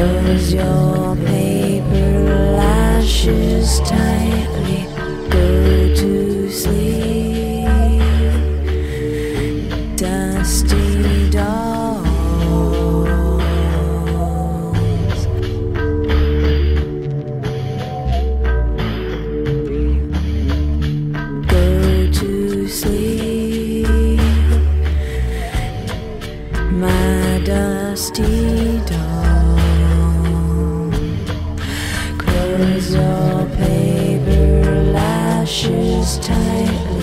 Close your paper lashes tightly. Go to sleep. Dusty dog. Squeeze your paper lashes tightly.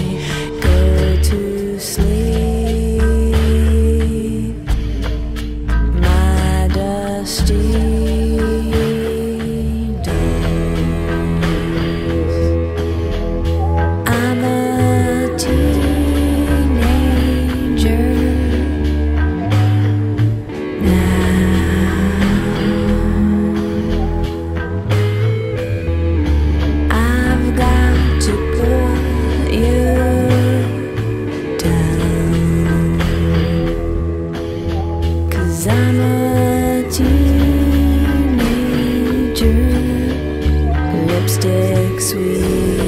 lipstick sweet.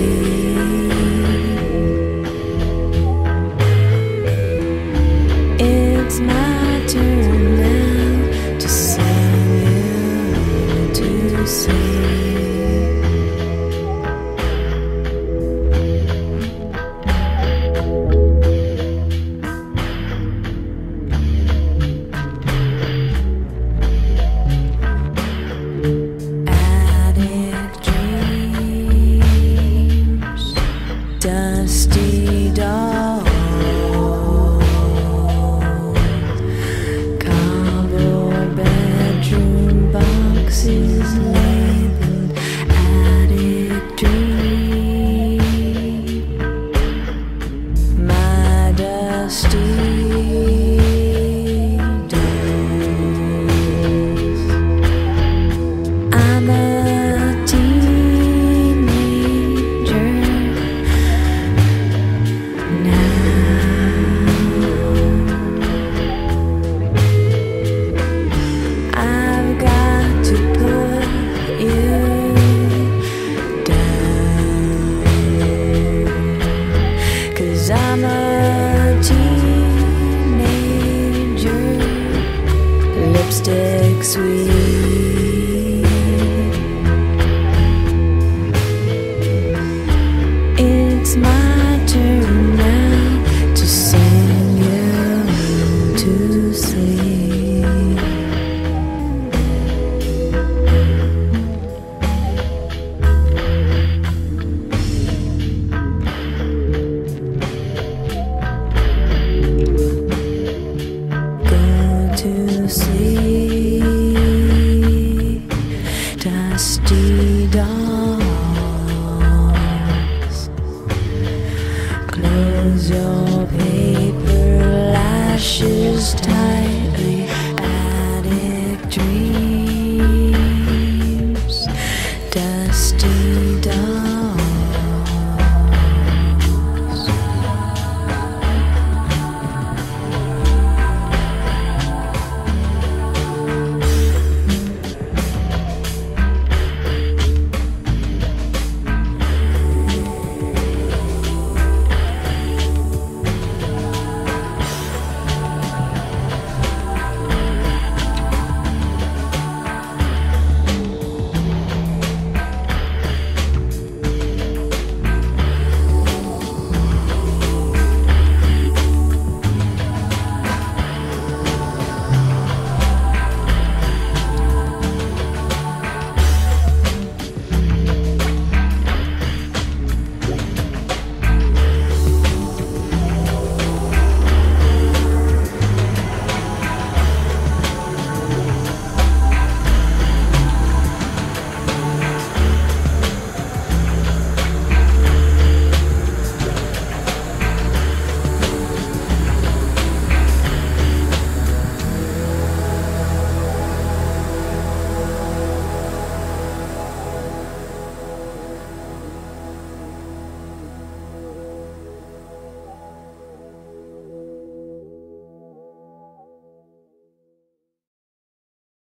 dusty dolls. Close your paper lashes tight.